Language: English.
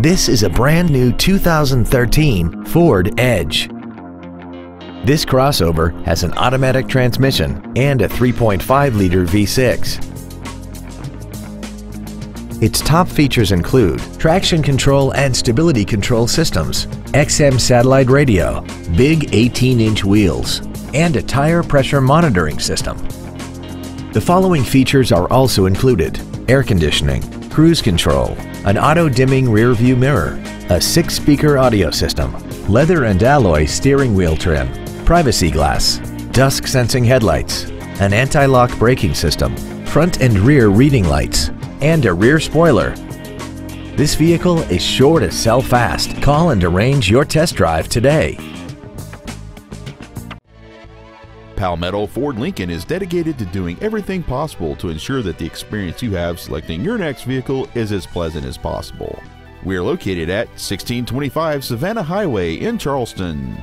This is a brand new 2013 Ford Edge. This crossover has an automatic transmission and a 3.5-liter V6. Its top features include traction control and stability control systems, XM satellite radio, big 18-inch wheels, and a tire pressure monitoring system. The following features are also included air conditioning, cruise control, an auto-dimming rear-view mirror, a six-speaker audio system, leather and alloy steering wheel trim, privacy glass, dusk sensing headlights, an anti-lock braking system, front and rear reading lights, and a rear spoiler. This vehicle is sure to sell fast. Call and arrange your test drive today. Palmetto Ford Lincoln is dedicated to doing everything possible to ensure that the experience you have selecting your next vehicle is as pleasant as possible. We are located at 1625 Savannah Highway in Charleston.